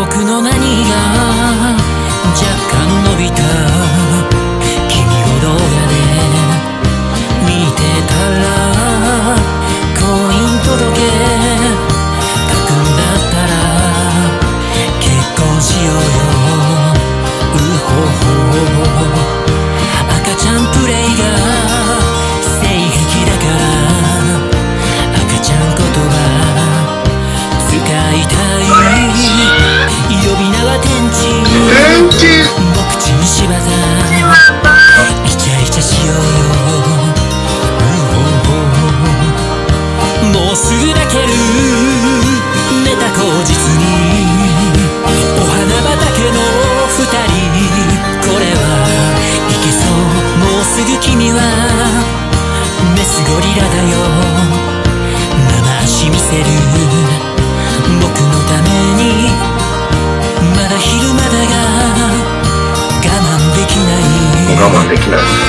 僕の何が若干伸びたびは天地 Commissioner.